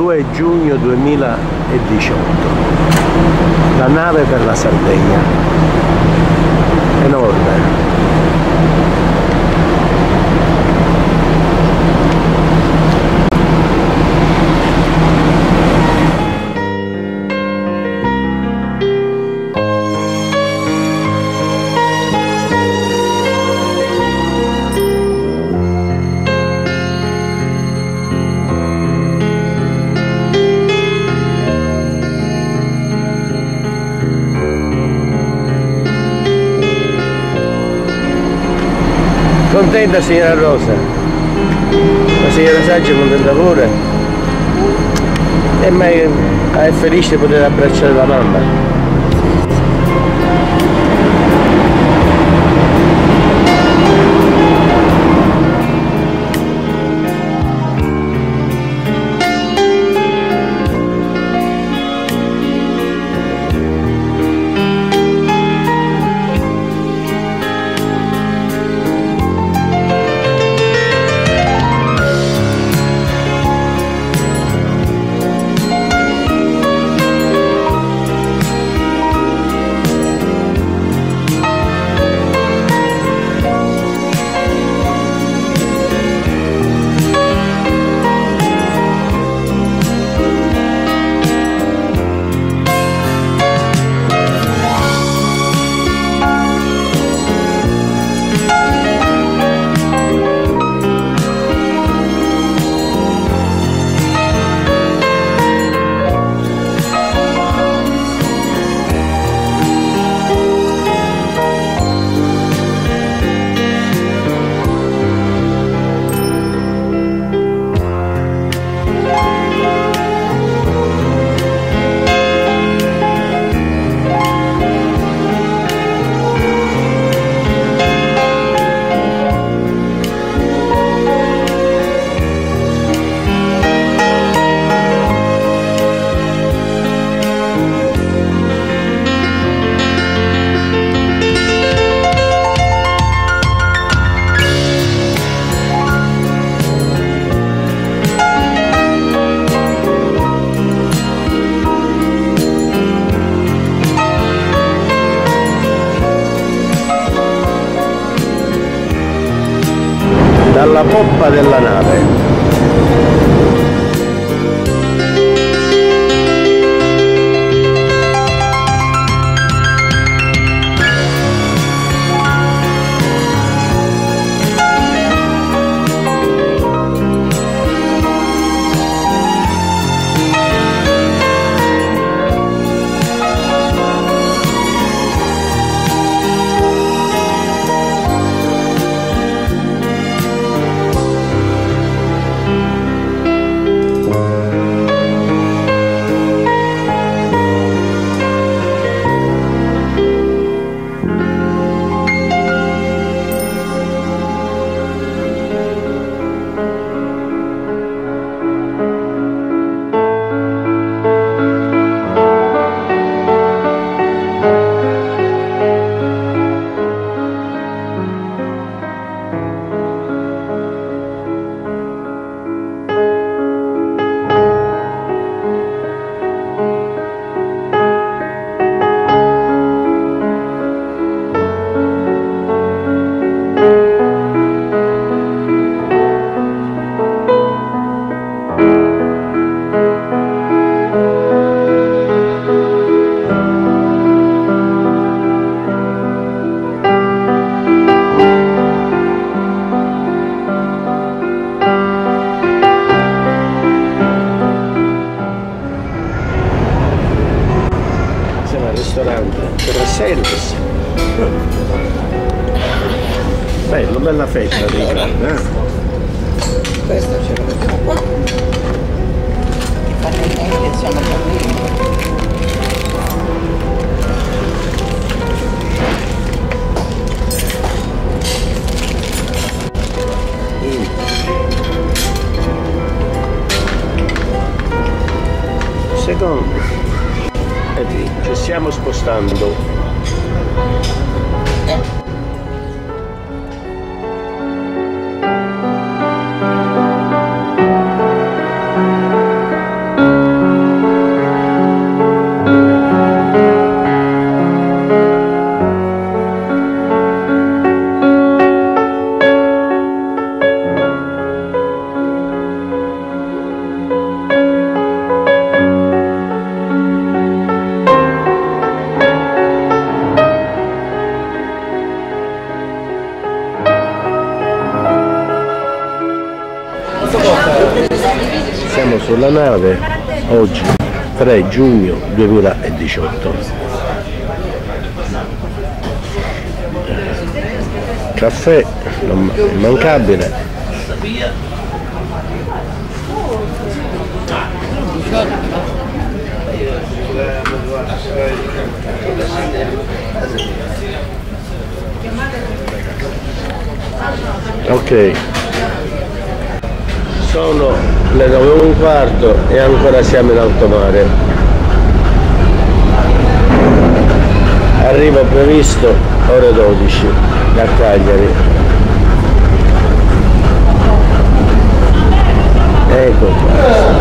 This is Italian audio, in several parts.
2 giugno 2018 la nave per la Sardegna. Enorme Contenta signora Rosa? La signora Saggia è contenta pure? E mai è felice di poter abbracciare la mamma? Poppa della nave. Siamo sulla nave oggi 3 giugno 2018 caffè immancabile. Ok. Sono le 9 e un quarto e ancora siamo in alto mare arrivo previsto ore 12 da Cagliari. Ecco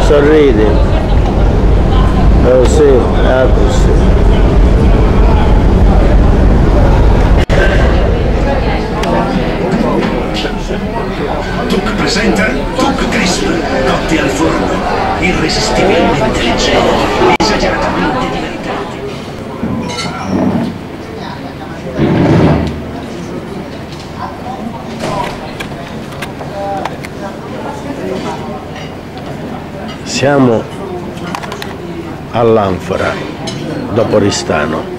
sorridi. Oh sì, ah così presenta Tuc Crisp, cotti al forno, irresistibilmente leggeri, esageratamente divertenti. Siamo all'Anfora, dopo Ristano.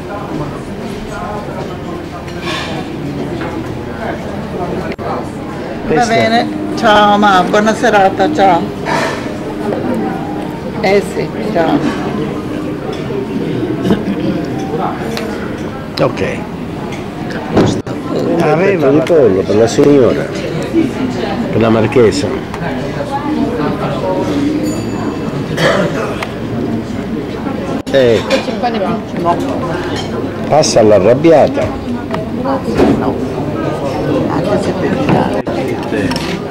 Va bene, ciao ma buona serata, ciao. Eh sì, ciao. Ok. Aveva di pollo per la signora, per la marchesa. Ecco, passa all'arrabbiata. Anche se per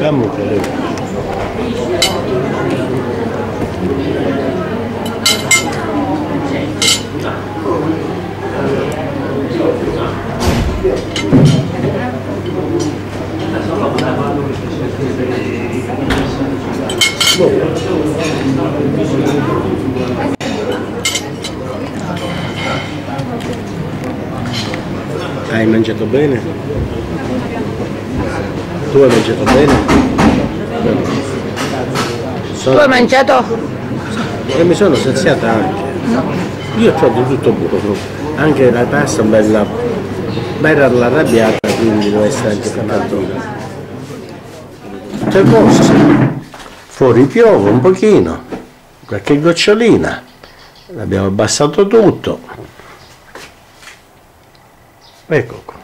干么去了？Hai mangiato bene? Tu hai mangiato bene? Tu hai mangiato? E mi sono saziata anche. Io ho di tutto buono. Anche la pasta bella, bella arrabbiata, quindi deve essere anche fatto. Cose. Fuori piove un pochino, qualche gocciolina. L'abbiamo abbassato tutto. Ecco qua.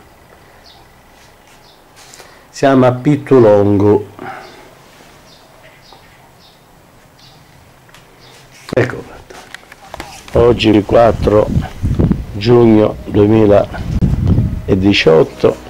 Siamo a Pittulongo. Ecco fatto. Oggi il 4 giugno 2018.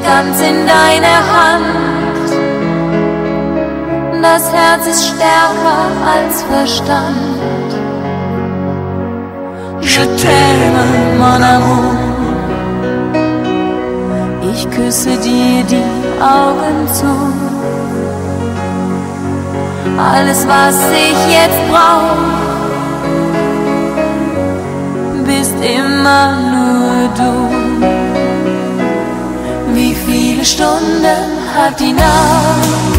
mich ganz in deine Hand. Das Herz ist stärker als Verstand. Je t'aime, mon amour. Ich küsse dir die Augen zu. Alles, was ich jetzt brauch, bist immer nur du. Wie viele Stunden hat die Nacht,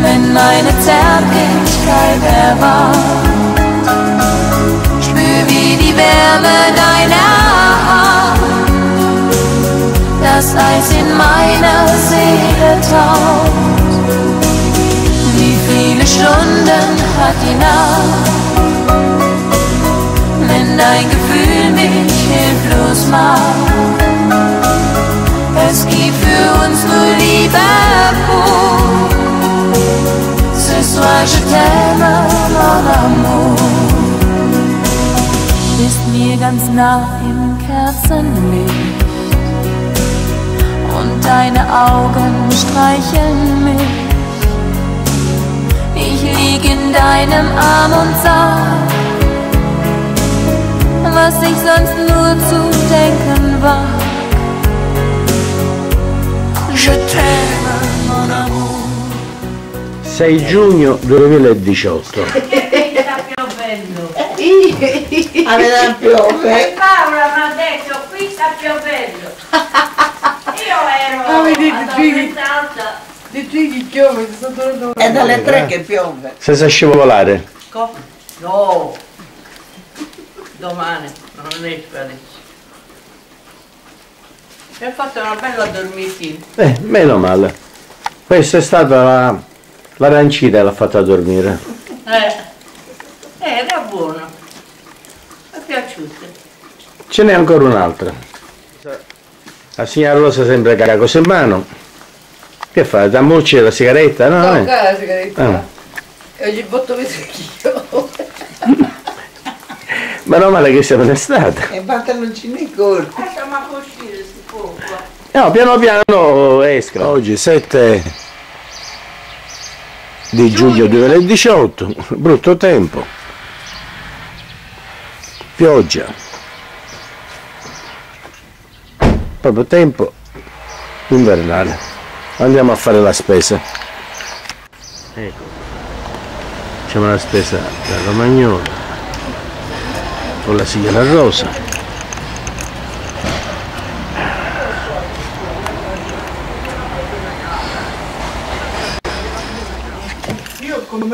wenn meine Zärtlichkeit erwacht? Spür, wie die Wärme deiner Hand das Eis in meiner Seele taucht. Wie viele Stunden hat die Nacht, wenn dein Gefühl für uns nur Liverpool. Ce soir je t'aime, mon amour. Bist mir ganz nah im Kerzenlicht und deine Augen streicheln mich. Ich lieg in deinem Arm und sag, was ich sonst nur zu denken war. Mon amour. 6 giugno 2018. Aveva piove. Paola mi ha detto qui sta piovendo. Io ero Ah, vedi, Gigi. addormentata. Di Gigi piove, si sta tornando. È dalle tre che piove. Se sa scivolare. Co- No. Domani, non esco adesso. Mi ha fatto una bella dormitina. Eh, meno male. Questa è stata la, l'arancina l'ha fatta dormire. Eh, eh, era buono. Mi è piaciuta. Ce n'è ancora un'altra. La signora Rosa sempre che ha cose in mano. Che fa? Da mucci la sigaretta? No, No, eh. cara sigaretta. Ah. E oggi botto vedo io. Meno male che siamo in estate. E pantaloncini corti. Lasciamo a uscire, si può qua. No, piano piano escono. Oggi 7 di giugno 2018, brutto tempo. Pioggia. Proprio tempo invernale. Andiamo a fare la spesa. Ecco. Facciamo la spesa da Romagnola con la signora Rosa.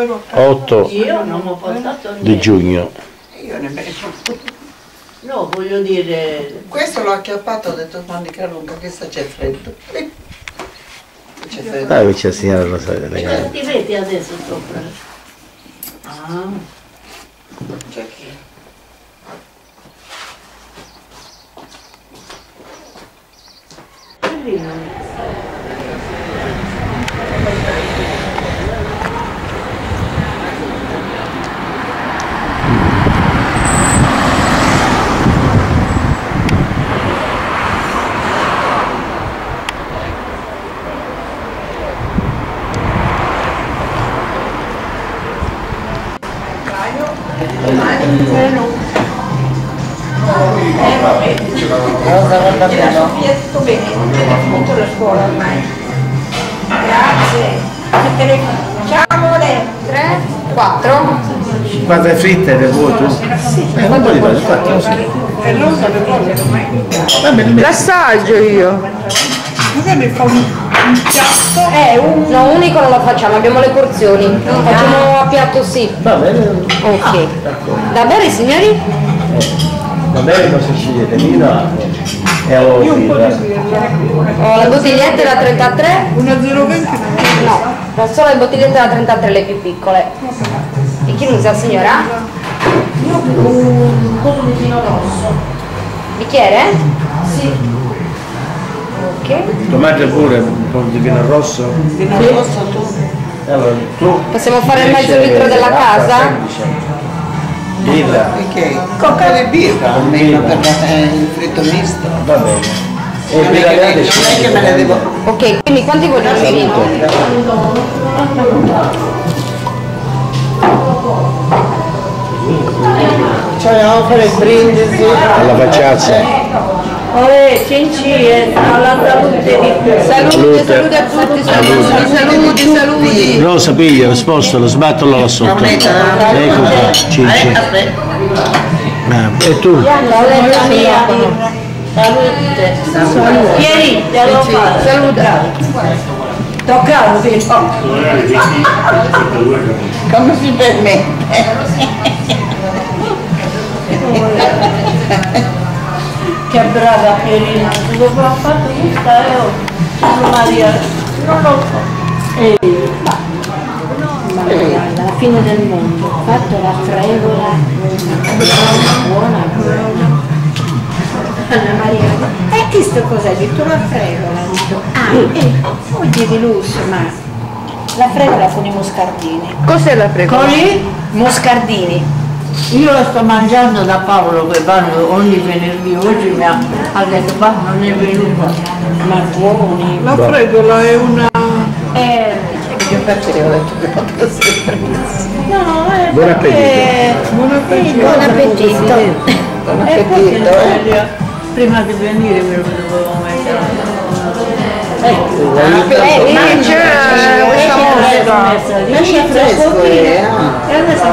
Lo 8 Io non ho portato di giugno. Io nemmeno. No, voglio dire, Questo l'ho acchiappato, ho detto Monica Lunga, che sta c'è freddo. C'è freddo. Dai, c'è la signora Rosa. ragazzi. ti vedi adesso sopra? Ah, C'è chi? carino. Rosa, bene. Tutto bene, ho finito la scuola ormai. Grazie. Ciao amore. 3, 4. Quante fritte le vuoi tu? Eh, un po' di cose, quattro. L'assaggio io. Magari fa un, un piatto. Eh, un- no, unico non lo facciamo, abbiamo le porzioni. Facciamo a piatto sì. Va bene, Ok. Da bere signori? va bene cosa scegliete? Vino. E ho Ho le bottigliette da 33? Una 020 No, ho solo le bottigliette da 33 le più piccole. E chi usa signora? Io un po' di vino rosso. Bicchiere? Sì. Ok. Tomate pure, un po' di vino rosso. Vino rosso tu. E Allora, tu Possiamo fare il mezzo litro della casa? Birra, Perché? Coca di birra almeno per eh, il fritto misto. va bene. E Non è birra che, non è che me ne devo. Ok, quindi quanti vogliono di vino? Cioè, il brindisi. alla facciazza. Oh, Cinci, alla salute di Salute, salute a tutti, saluti, saluti, saluti. Rosa piglia, spostalo, sbattolo là sotto. Ecco qua, Cinci. Eh, e tu? Salute. Salute. Salute. Ieri, te lo fare. Saluta. Toccalo, sì. Come si permette? Che brava Pierina, dove ha fatto questa e oh, Gesù Maria, non lo so. Ehi, Maria, alla fine del mondo, fatto la fregola, buona, buona. Anna Maria, e questo cos'è? Ho detto la fregola, ho detto, ah, eh, vuol dire lusso, ma la fregola con i moscardini. Cos'è la prego? Con i moscardini. Io la sto mangiando da Paolo che vanno ogni venerdì, oggi mi ha, ha detto ma non è venuta, ma buoni. La fregola è una... Eh, Infatti le ho detto che ho sempre. no, è Buon perché- Buon appetito. Buon appetito. Buon è perché appetito. eh. prima di venire me lo dovevo mettere. Eh, mangia questa mosca. Pesce fresco è. E adesso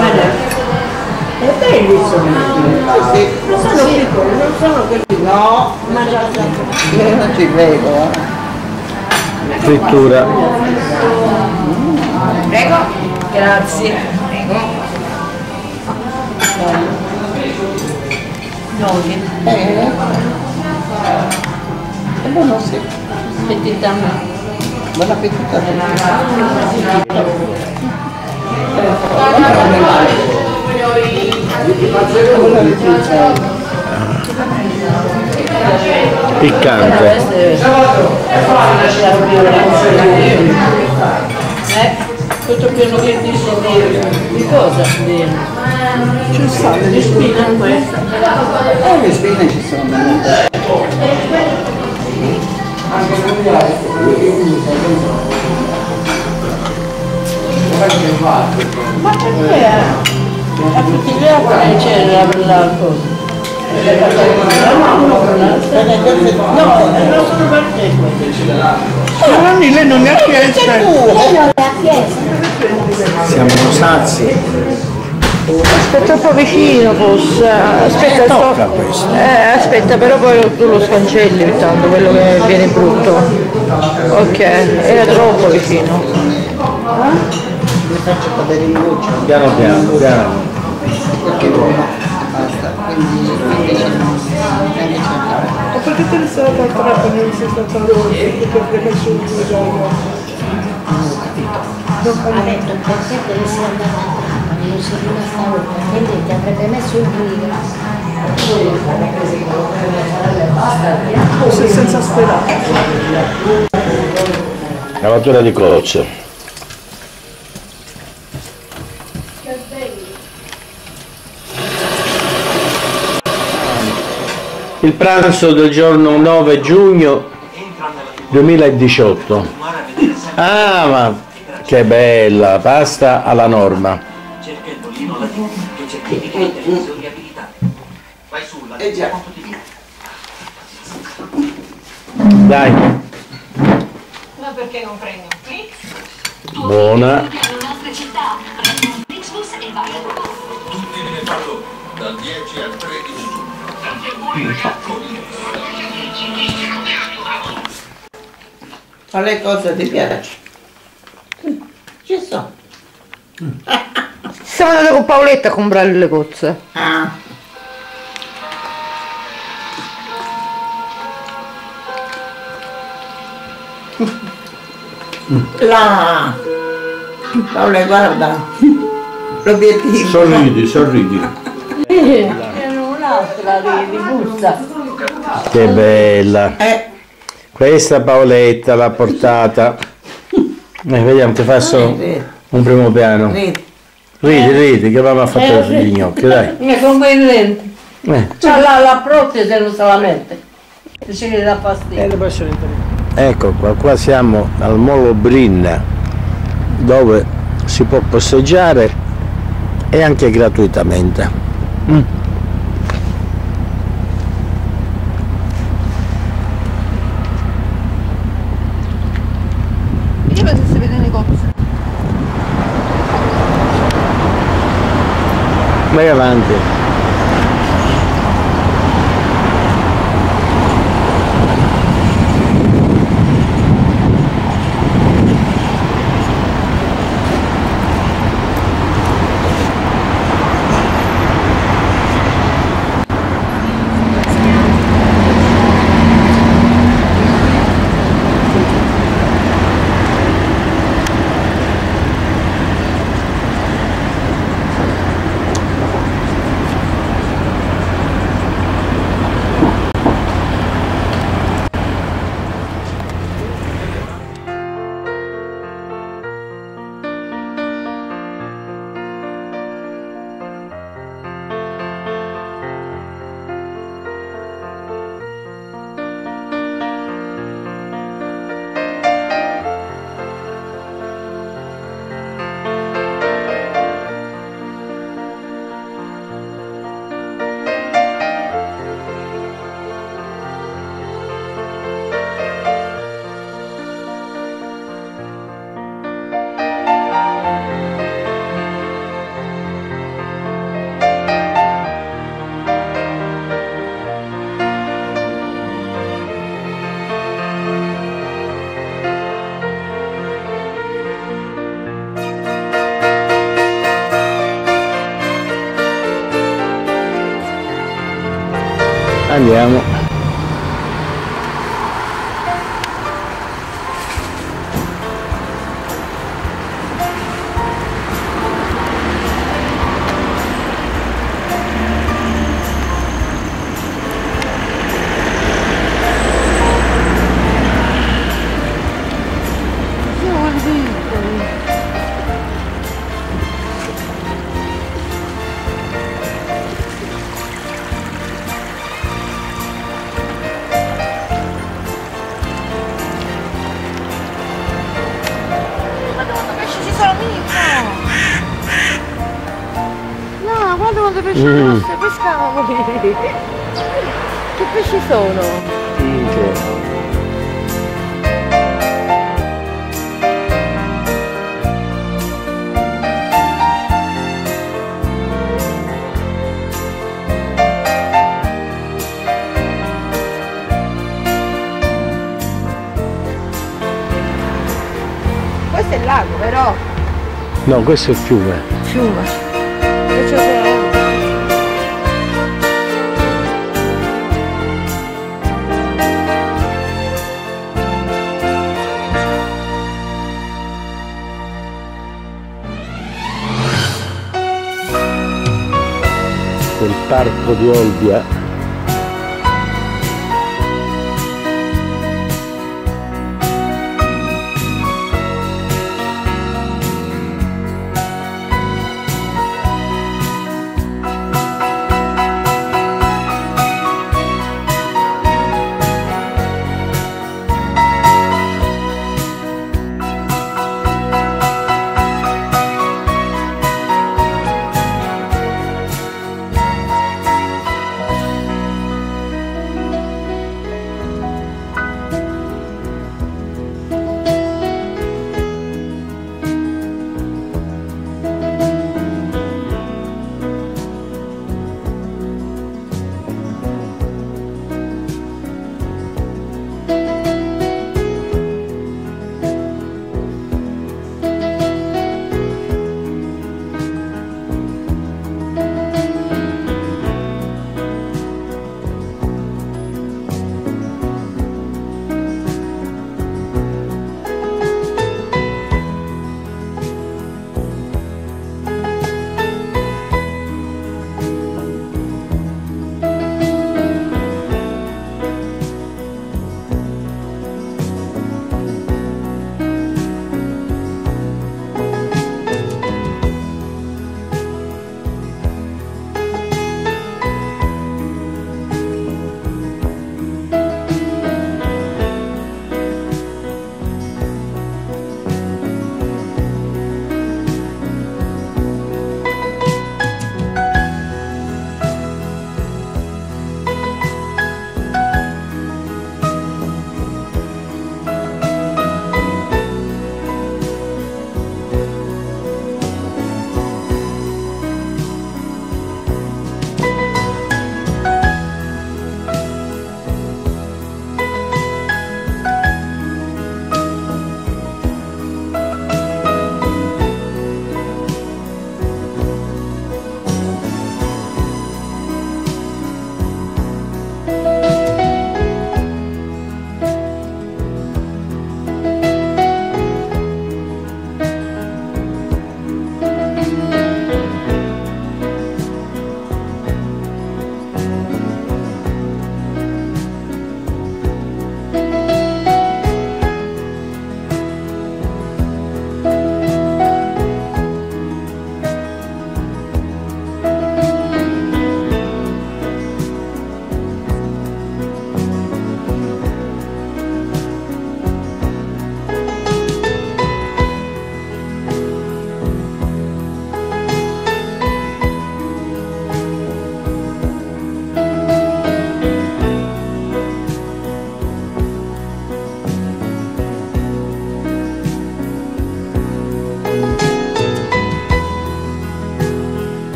me ne è bellissimo. Sì. Non sono piccoli, non sono quelli. No, Mangiate. io non ci vedo. eh. Frittura. Prego. Grazie. Prego. Noghi. Eh. È buono sì. Petit a me. Buon appetito. Piccante. Eh? Tutto pieno di, di, di, di cosa? Di, C'è sale di spina questa. Eh, le spine ci sono. Ma perché a tutti gli altri c'è la, cosa? No, non sono per te queste. Giovanni, lei non ne ha chiesto. Lei non le ha chiesto. Siamo sazi. Aspetta un po' vicino forse. Aspetta, sto- Tocca questo. Eh, aspetta, però poi tu lo scancelli intanto, quello che viene brutto. Ok, era troppo vicino. Mi faccio cadere in voce. Piano piano, piano. Perché buono. Basta. Quindi 15 neanche cercare. Ma perché te ne sei stata a non sei a loro? Perché ti avrei messo un due giorni. Ha detto perché deve essere andata a non sei rimasta a quindi ti avrebbe messo il guida. Sei senza speranza. Lavatura di cozze. Il pranzo del giorno 9 giugno 2018. Ah, ma che bella, pasta alla norma. Cerca il bollino latino che certifica e abilità. Vai su, la Eh già. Dai, Ma perché non prendi un buona. Tutti me ne fanno dal 10 al 13 A lei cosa ti piace? Ci so. Siamo andati con Paoletta a comprare le cozze. Ah. Là. Paola, guarda. L'obiettivo. Sorridi, sorridi. Un'altra di, di busta. Che bella. Eh, Questa Paoletta l'ha portata. Eh, vediamo, ti faccio un primo piano. vedi. Ridi, ridi, che mamma ha fatto Eh, gli gnocchi, dai. Mi conveniente. Eh, C'ha la, la protesi e non se la mette. Dice che persone interessate. ecco qua, qua siamo al Molo Brin, dove si può passeggiare e anche gratuitamente. Mm. Io penso si vede le cozze. Vai pescavamo! Che pesci sono? Minchia. Questo è il lago, però. No, questo è il fiume. Fiume. Parco di Olbia.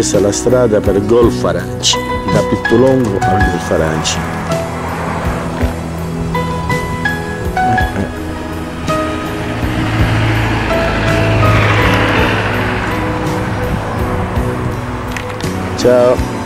attraversa la strada per Golfo Aranci, da Pittolongo a Golfo Aranci. Ciao!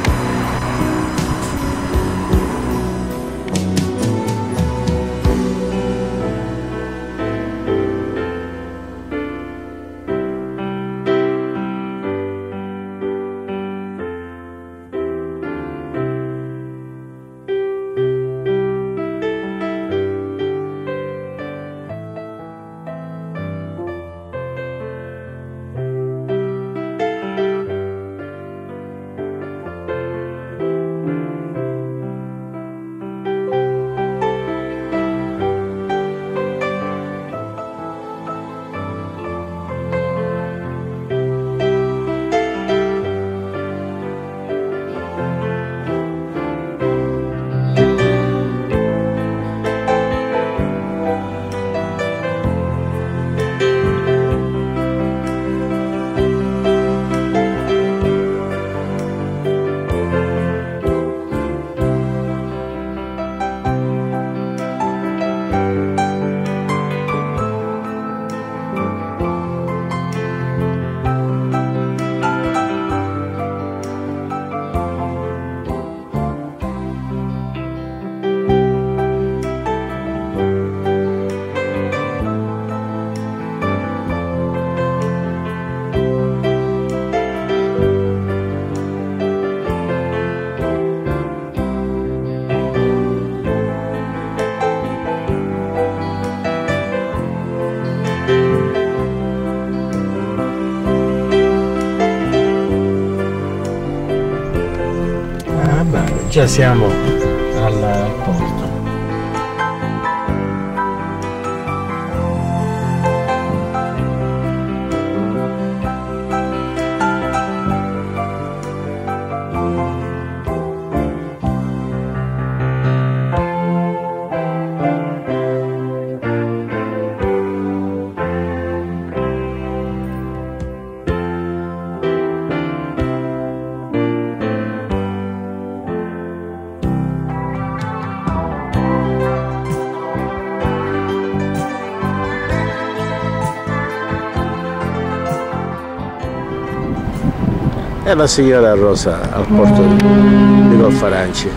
Già siamo La signora Rosa al porto di.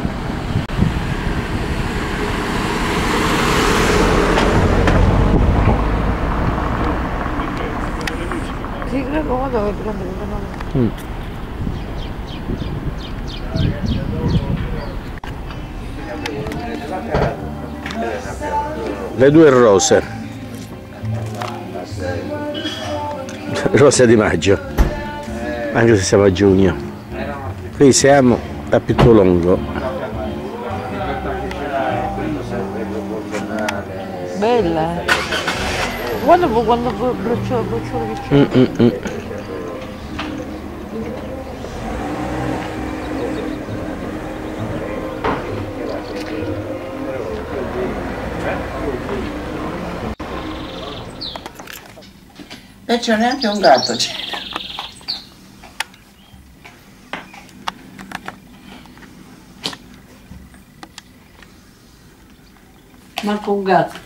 Sì, credo il canale. Mm. Le due rose. Rose di maggio. Anche se siamo a giugno. Qui siamo a Pittolongo. Bella. eh. Quando, quando brucio, brucio che c'è? Mm, mm, mm. E c'è neanche un gatto. Manco un gatto.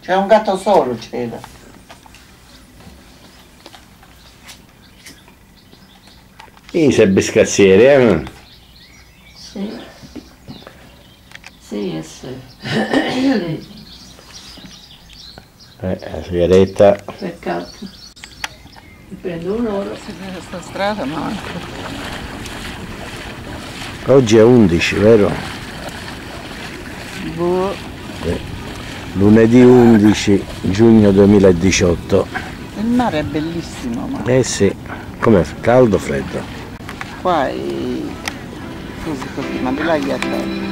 C'è un gatto solo, c'era. Ih, sei biscazziere, eh? Sì. Sì, sì. Eh, la sigaretta. Peccato. Mi prendo un'ora. Questa strada manca. Oggi è 11, vero? Boh. Lunedì 11 giugno 2018. Il mare è bellissimo, ma Eh sì, com'è? Caldo o freddo? qua è così così, ma di là ghiacciato.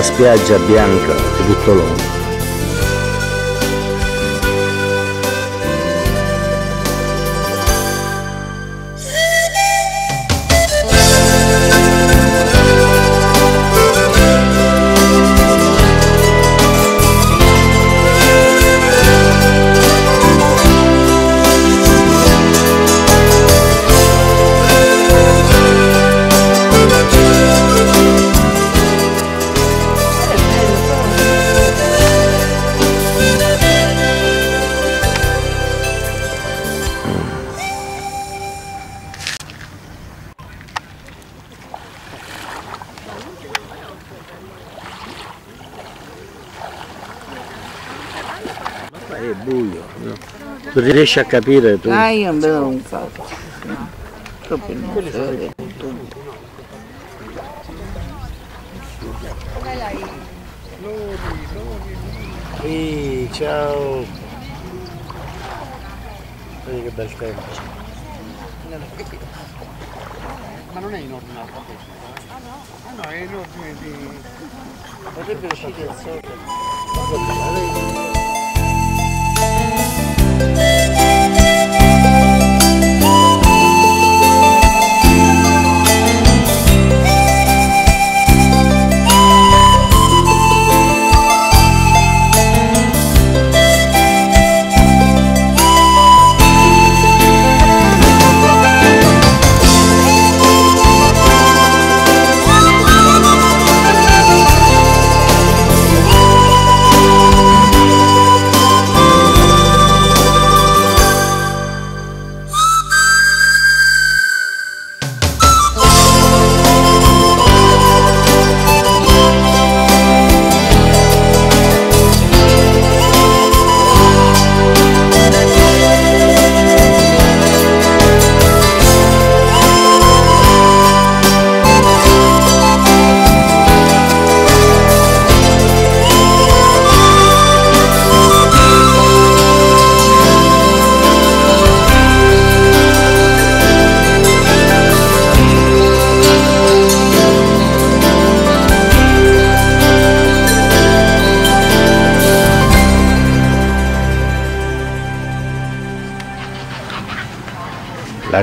Nella spiaggia bianca di tutto Tu riesci a capire tu? Ah, io non vedo un cazzo. Proprio non si vede. Ehi, ciao! Vedi che bel tempo. Ma non è in ordine alfabetico? Ah no? Ah no, è in ordine di... Potrebbe uscire il sole. La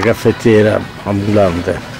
caffettiera ambulante.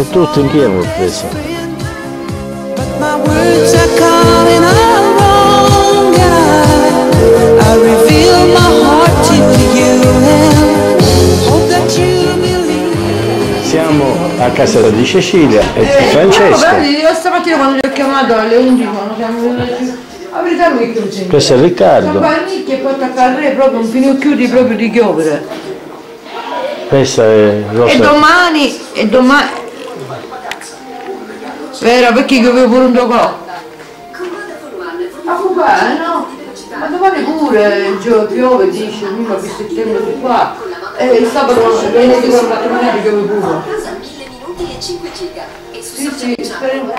È tutto in pieno l'ho preso. Siamo a casa di Cecilia e Eh, Francesco. No, vedi, io stamattina quando ti ho chiamato alle 11 quando siamo venuti a verità lui che c'è. Questo è Riccardo. E attaccare al re proprio un finocchiudi proprio di chiovere. Questa è E Rosa. domani, e domani... Vero, perché io avevo pure un dogo? A fugare, no? Ma domani pure gio- piove, dice, mica che settembre di qua. E il sabato viene di quella mattina piove pure. Casa 1000 minuti 5 giga. Su Sì, sì, speriamo.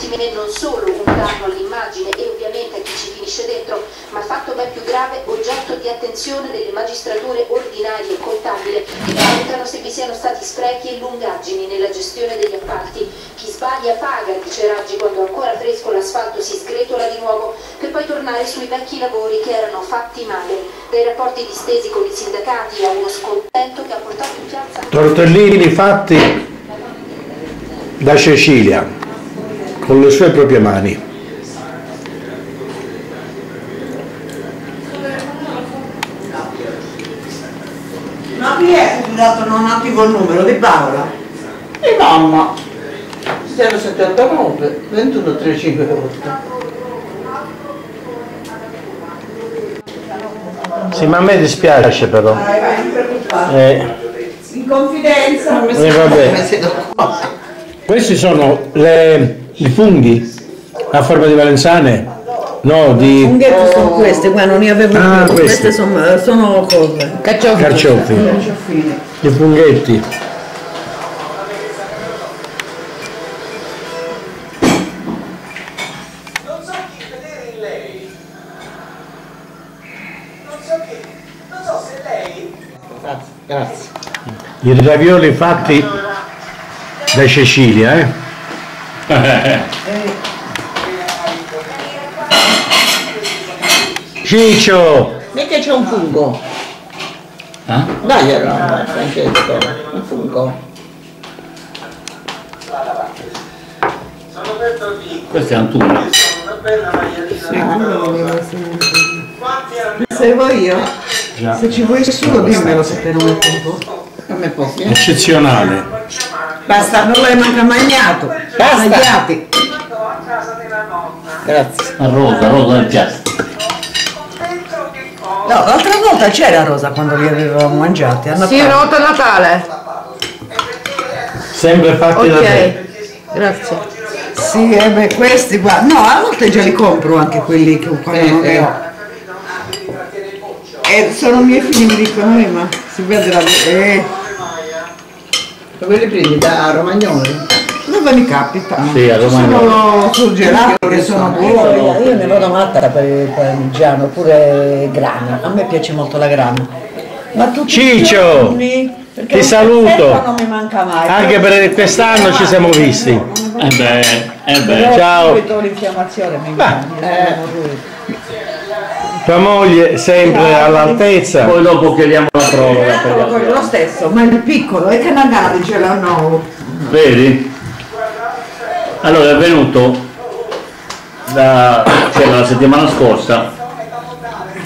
Ultime non solo un danno all'immagine e ovviamente a chi ci finisce dentro, ma fatto ben più grave, oggetto di attenzione delle magistrature ordinarie e contabili che valutano se vi siano stati sprechi e lungaggini nella gestione degli appalti. Chi sbaglia paga, dice Raggi, quando ancora fresco l'asfalto si sgretola di nuovo, per poi tornare sui vecchi lavori che erano fatti male. Dai rapporti distesi con i sindacati a uno scontento che ha portato in piazza... Tortellini fatti da Cecilia con le sue proprie mani. Ma chi è dato non attivo il numero? Di Paola? Di mamma. 079 21 358. Sì, ma a me dispiace però. Eh, In confidenza. eh, vabbè. Questi sono le- i funghi a forma di valenzane? No, di Funghetti sono queste, qua non ne avevo Ah, più. queste. Queste sono, sono cose. Carciofi. carciofi. Carciofini. I funghetti. Non so chi vedere in lei. Non so chi. Non so se lei. Grazie, grazie. I ravioli fatti da Cecilia, eh? Ciccio! Mica c'è un fungo. Eh? Dai, allora, Francesco, un fungo. Sono Petro Di. Questo è Antuno. Sono una bella magliolina. Quanti anni? Seguo io. Già. Se ci vuoi solo dimmelo se te non è tempo. Come pochi? Eccezionale. Basta, non l'hai manca mangiato. Basta. Mangiati. a casa della nonna. Grazie. A rosa, rosa nel piatto. No, l'altra volta c'era Rosa quando li avevamo mangiati. a Sì, Natale. una volta a Natale. Sempre fatti da te. Grazie. Sì, eh beh, questi qua. No, a volte già li compro anche quelli che quando non ne ho. E sono miei figli mi dicono, eh, ma si vede la. Eh, Dove li prendi? Da Romagnoli? dove mi capita? Sì, a Romagnoli. Sono surgelati che sono buoni. Io, io ne vado matta per il parmigiano, pure grana. A me piace molto la grana. Ma tutti Ciccio, giorni, ti saluto. Non mi manca mai. Anche per quest'anno ci siamo visti. Eh beh, eh beh. Ciao. subito l'infiammazione mi manca. Tua moglie sempre all'altezza. Poi dopo chiediamo la Eccolo altri. quello stesso, ma il piccolo, e che magari ce l'hanno. Vedi? Allora è venuto da, cioè, la settimana scorsa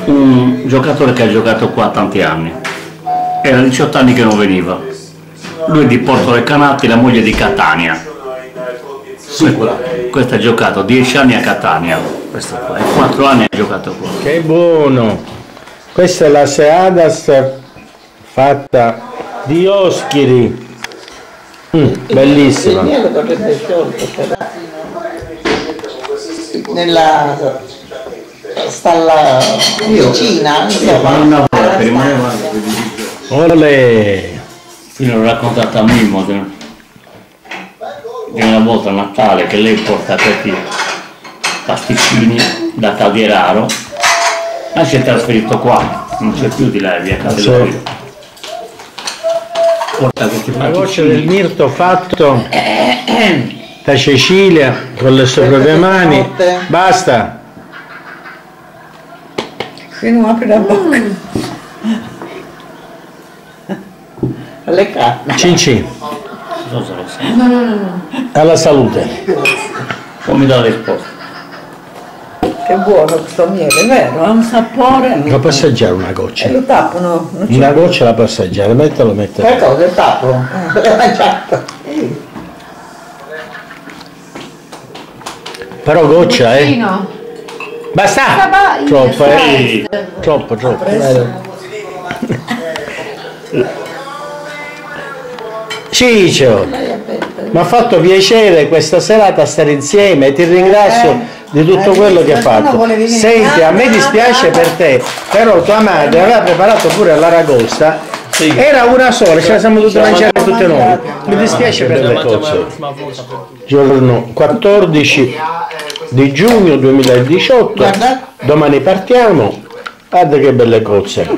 un giocatore che ha giocato qua tanti anni. Era 18 anni che non veniva. Lui è di Porto del Canati, la moglie di Catania. Questo, questo ha giocato 10 anni a Catania, questo qua, e 4 anni ha giocato qua. Che buono! Questa è la Seadas fatta di oschiri. Mm, bellissima. Nella stalla vicina, insomma. Olè! Io l'ho raccontato a Mimmo che di una volta a Natale che lei porta questi pasticcini da Tavieraro ma si è trasferito qua, non c'è più di lei via Castello. Sì. Porta questi La voce del mirto fatto da Cecilia con le sue proprie mani. Basta! Qui non apri la bocca. Alle canne. Cinci, Non so se lo sa. No, no, no, no. alla salute. Mi dà la risposta. Che buono questo miele, vero? Ha un sapore. Lo puoi assaggiare una goccia. E lo tappano. Non c'è- Una goccia la puoi assaggiare, mettilo, Che cosa? Il tappo? Mangiato. Però goccia, eh. Basta! Troppo, eh. Troppo, troppo. Ciccio, mi ha fatto piacere questa serata stare insieme, ti ringrazio di tutto Eh, quello che qualcuno fatto. Senti, a me in casa? dispiace per te, però tua madre aveva preparato pure l'aragosta Era una sola, ce la siamo tutte mangiate tutte noi. Mi dispiace per le cose. Giorno 14 di giugno 2018. Domani partiamo. Guarda che belle cozze.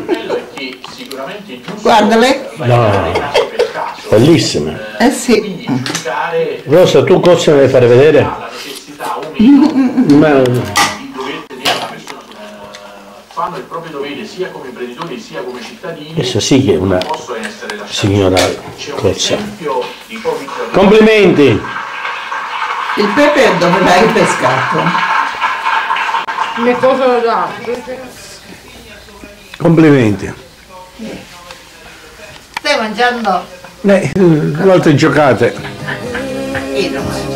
Guardale. No, bellissime. Eh sì. Rosa, tu cozze me le fare vedere? Ma fanno il proprio dovere sia come imprenditori sia come cittadini questa sì che è una signora Covid Complimenti! Il pepe dove l'hai pescato? Le cose da dare. Complimenti. Stai mangiando? Eh, volte giocate. Don't